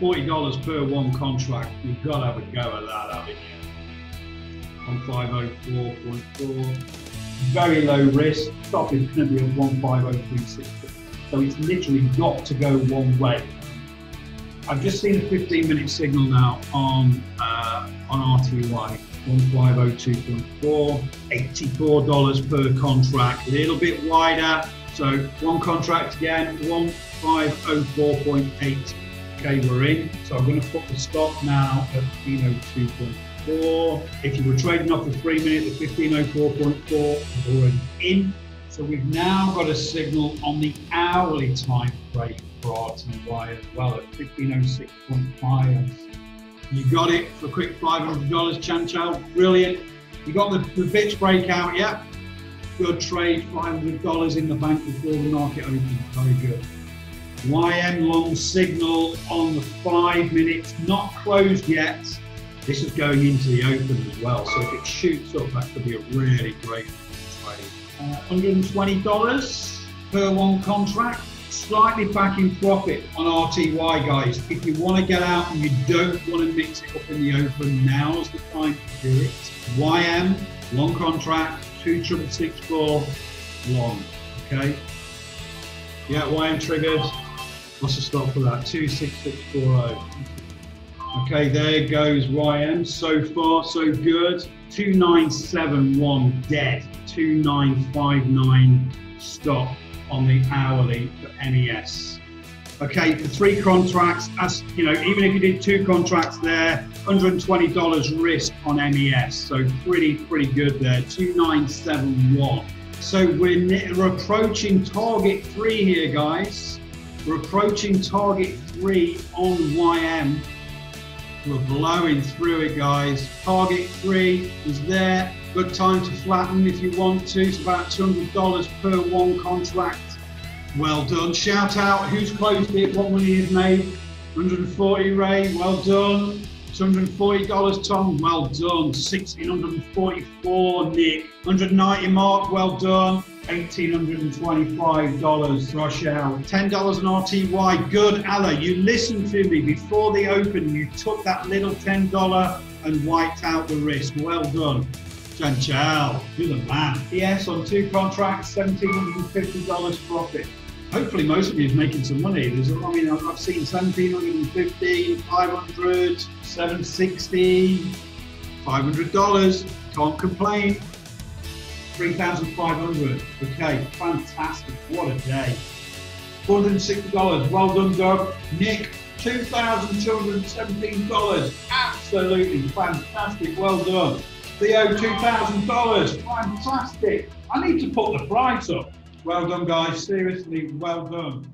$40 per one contract. You've got to have a go at that, haven't you? 1504.4. Very low risk. Stop is going to be at 150360. So it's literally got to go one way. I've just seen a 15 minute signal now on uh, on RTY. 1502.4, $84 per contract, a little bit wider. So one contract again, 1504.8. Okay, we're in. So I'm going to put the stop now at 1502.4. If you were trading off the three minute, the 1504.4 is already in. So we've now got a signal on the hourly time frame for RTY as well at 1506.5. You got it for a quick $500, Chanchal. Brilliant. You got the, the bits breakout, yeah? Good trade, $500 in the bank before the market opens. Very good. YM long signal on the five minutes, not closed yet. This is going into the open as well. So if it shoots up, that could be a really great trade. Uh, $120 per one contract slightly back in profit on RTY, guys. If you want to get out and you don't want to mix it up in the open, now's the time to do it. YM, long contract, 2664, long. Okay. Yeah, YM triggered. What's the stop for that? 26640. Okay, there goes YM. So far, so good. 2971 dead. 2959 stop on the hourly for MES. Okay, for three contracts, as you know, even if you did two contracts there, $120 risk on MES. So pretty, pretty good there. 2971. So we're, we're approaching target three here, guys. We're approaching target three on YM. We're blowing through it, guys. Target three is there. Good time to flatten if you want to. It's about $200 per one contract. Well done. Shout out who's closed it, what money is made. 140 Ray, well done. $240 Tom, well done. 1644 Nick. 190 Mark, well done. $1,825 rush out. $10 an RTY, good Alla. You listened to me before the open. You took that little $10 and wiped out the risk. Well done. Chanchal, you're the man. Yes, on two contracts, $1,750 profit. Hopefully most of you are making some money. There's, I mean, I've seen 1750, 500, 760, $500. Can't complain. 3,500. Okay, fantastic. What a day. $460. Well done, Doug. Nick, $2,217. Absolutely fantastic. Well done. Theo, $2,000. Fantastic. I need to put the price up. Well done, guys. Seriously, well done.